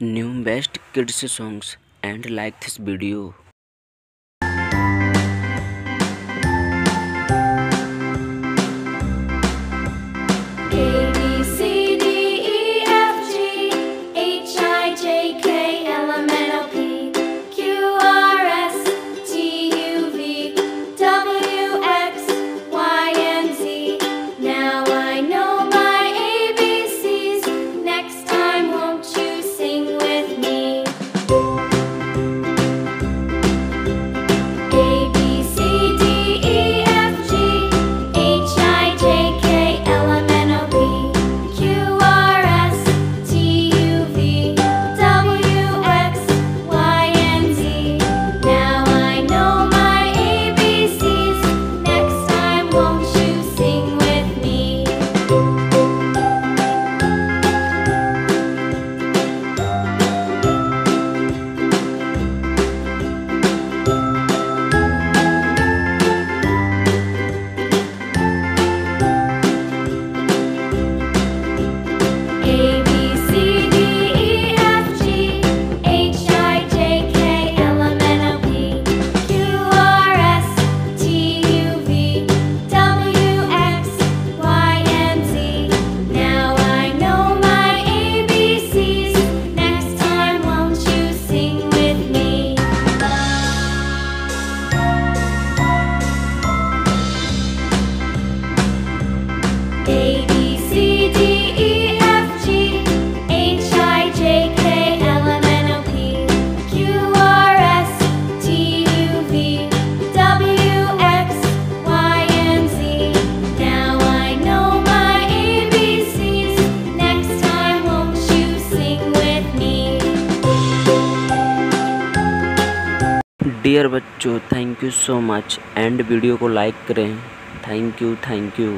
New best kids songs and like this video. Dear बच्चों thank you so much and video को like करें. Thank you thank you